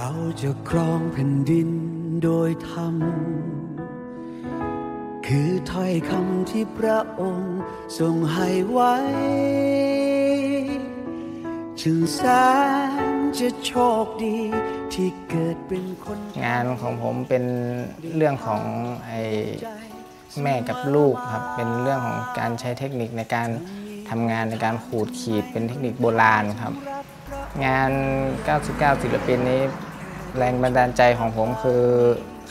เราจะครองแผ่นดินโดยธรรม คือถ้อยคำที่พระองค์ทรงให้ไว้ จึงแสนจะโชคดีที่เกิดเป็นคนงานของผมเป็นเรื่องของไอ้แม่กับลูกครับ เป็นเรื่องของการใช้เทคนิคในการทำงานในการขูดขีดเป็นเทคนิคโบราณครับ งาน 99 ศิลปินนี้ แรงบันดาลใจของผมคือ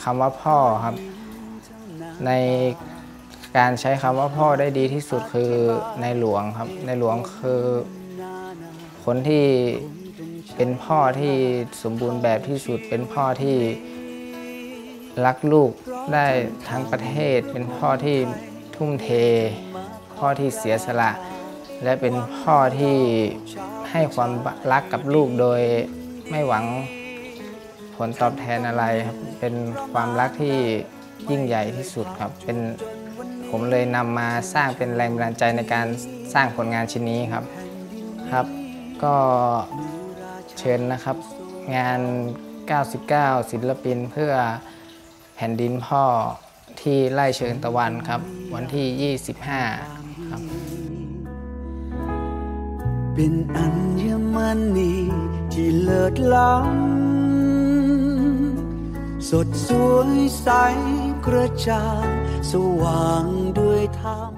คำว่าพ่อครับ ในการใช้คำว่าพ่อได้ดีที่สุดคือในหลวงครับ ในหลวงคือคนที่เป็นพ่อที่สมบูรณ์แบบที่สุด เป็นพ่อที่รักลูกได้ทั้งประเทศ เป็นพ่อที่ทุ่มเท พ่อที่เสียสละ และเป็นพ่อที่ให้ความรักกับลูกโดยไม่หวัง ผลตอบแทนอะไรครับ เป็นความรักที่ยิ่งใหญ่ที่สุดครับ เป็นผมเลยนำมาสร้างเป็นแรงบันดาลใจในการสร้างผลงานชิ้นนี้ครับครับ ก็เชิญนะครับ งาน 99 ศิลปินเพื่อแผ่นดินพ่อที่ไล่เชิญตะวันครับ วันที่ 25 ครับ เป็นอัญมณีที่เลิศล้ำ สดสวยใสกระจ่างสว่างด้วยธรรม